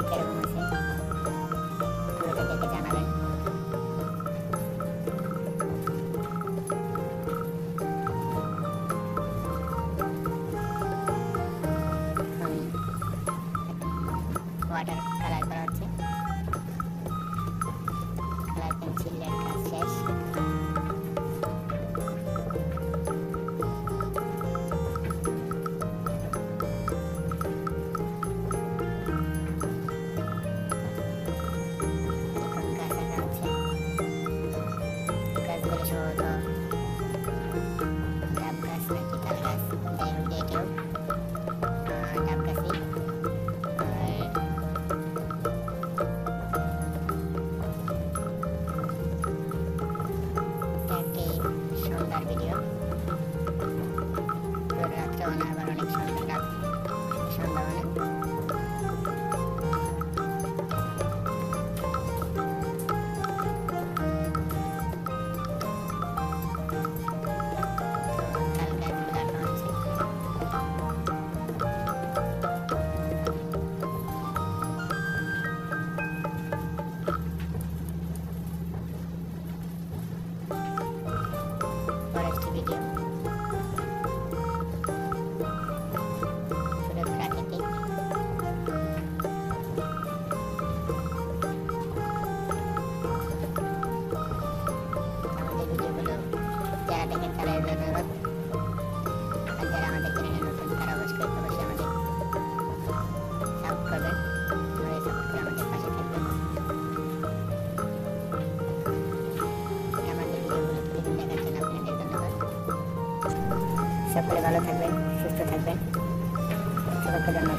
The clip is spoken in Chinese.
के वहाँ से पूरा तक लेके जाना है वाटर कलर कलर से 大家好，我是小杨。大家好，大家好，大家好，大家好。大家好，希望大家喜欢我的视频。欢迎大家观看我的视频，希望大家喜欢。সকলে ভালো থাকবেন সুস্থ থাকবেন সকলকে ধন্যবাদ